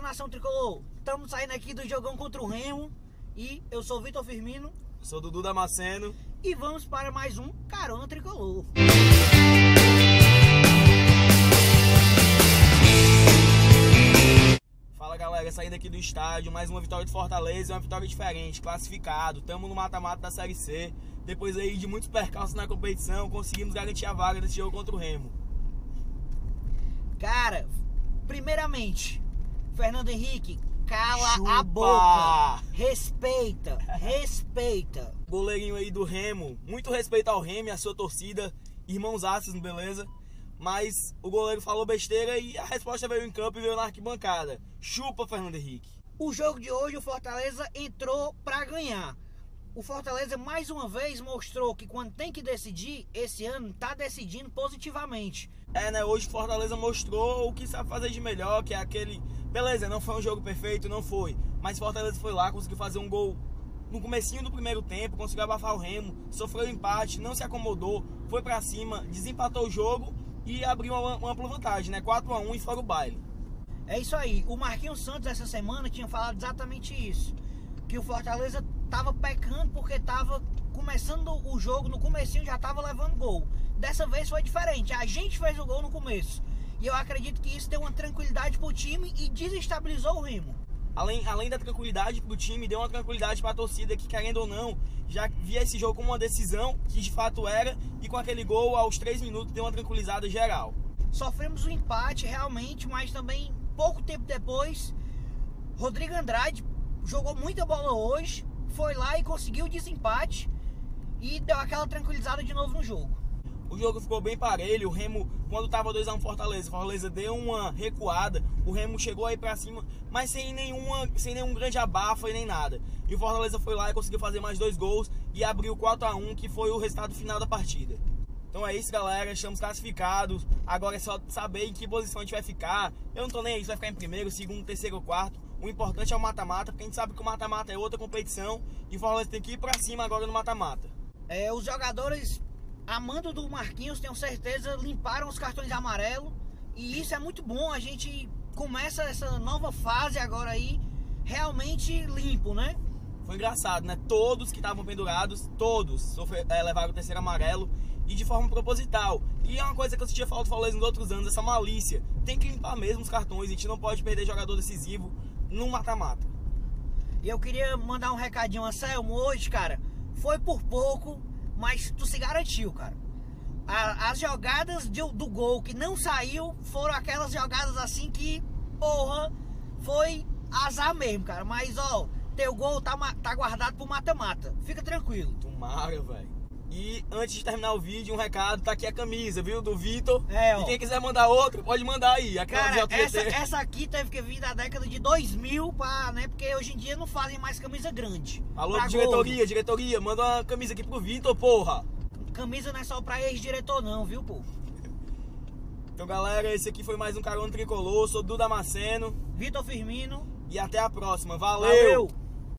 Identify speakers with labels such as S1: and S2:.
S1: Salve nação tricolor! Estamos saindo aqui do jogão contra o Remo e eu sou Vitor Firmino
S2: Sou Dudu Damasceno.
S1: e vamos para mais um Carona Tricolor.
S2: Fala galera, saindo aqui do estádio, mais uma vitória de Fortaleza, uma vitória diferente, classificado, tamo no mata-mata da Série C. Depois aí de muitos percalços na competição, conseguimos garantir a vaga desse jogo contra o Remo.
S1: Cara, primeiramente, Fernando Henrique, cala
S2: Chupa!
S1: a boca. Respeita, respeita.
S2: Goleirinho aí do Remo, muito respeito ao Remo e à sua torcida, irmãos aços, beleza? Mas o goleiro falou besteira e a resposta veio em campo e veio na arquibancada. Chupa, Fernando Henrique.
S1: O jogo de hoje, o Fortaleza entrou para ganhar. O Fortaleza mais uma vez mostrou que quando tem que decidir, esse ano tá decidindo positivamente.
S2: É, né? Hoje o Fortaleza mostrou o que sabe fazer de melhor, que é aquele. Beleza, não foi um jogo perfeito, não foi. Mas o Fortaleza foi lá, conseguiu fazer um gol no comecinho do primeiro tempo, conseguiu abafar o Remo, sofreu empate, não se acomodou, foi pra cima, desempatou o jogo e abriu uma, uma ampla vantagem, né? 4 a 1 e fora o baile.
S1: É isso aí. O Marquinhos Santos essa semana tinha falado exatamente isso. Que o Fortaleza tava pecando porque tava começando o jogo, no comecinho já tava levando gol. Dessa vez foi diferente. A gente fez o gol no começo. E eu acredito que isso deu uma tranquilidade pro time e desestabilizou o Remo.
S2: Além, além da tranquilidade pro time, deu uma tranquilidade pra torcida que, querendo ou não, já via esse jogo como uma decisão, que de fato era, e com aquele gol aos 3 minutos deu uma tranquilizada geral.
S1: Sofremos um empate realmente, mas também pouco tempo depois, Rodrigo Andrade jogou muita bola hoje, foi lá e conseguiu o desempate e deu aquela tranquilizada de novo no jogo.
S2: O jogo ficou bem parelho. O Remo, quando tava 2x1 Fortaleza, Fortaleza deu uma recuada. O Remo chegou aí pra cima, mas sem, nenhuma, sem nenhum grande abafa e nem nada. E o Fortaleza foi lá e conseguiu fazer mais dois gols e abriu 4x1, que foi o resultado final da partida. Então é isso, galera. Estamos classificados. Agora é só saber em que posição a gente vai ficar. Eu não tô nem aí se vai ficar em primeiro, segundo, terceiro ou quarto. O importante é o mata-mata, porque a gente sabe que o mata-mata é outra competição. E o Fortaleza tem que ir pra cima agora no mata-mata.
S1: É, os jogadores, a mando do Marquinhos, tenho certeza, limparam os cartões amarelos. E isso é muito bom. A gente começa essa nova fase agora aí realmente limpo, né?
S2: Foi engraçado, né? Todos que estavam pendurados, todos sofre- é, levaram o terceiro amarelo e de forma proposital. E é uma coisa que eu sentia falta do Fortaleza nos outros anos, essa malícia. Tem que limpar mesmo os cartões, a gente não pode perder jogador decisivo no mata-mata.
S1: E eu queria mandar um recadinho, Anselmo, hoje, cara, foi por pouco, mas tu se garantiu, cara. A- as jogadas de- do gol que não saiu foram aquelas jogadas assim que, porra, foi azar mesmo, cara. Mas, ó, teu gol tá, tá guardado pro mata-mata. Fica tranquilo.
S2: Tomara, velho. E antes de terminar o vídeo, um recado, tá aqui a camisa, viu? Do Vitor.
S1: É, ó.
S2: E quem quiser mandar outra, pode mandar aí. Aquela
S1: Cara,
S2: de
S1: essa, essa aqui teve que vir da década de 2000, pra, né? Porque hoje em dia não fazem mais camisa grande.
S2: Alô,
S1: Pra
S2: diretoria, diretoria, manda uma camisa aqui pro Vitor, porra.
S1: Camisa não é só pra ex-diretor, não, viu, pô?
S2: Então, galera, esse aqui foi mais um Carona Tricolor. Sou Duda Maceno.
S1: Vitor Firmino.
S2: E até a próxima. Valeu.
S1: Valeu.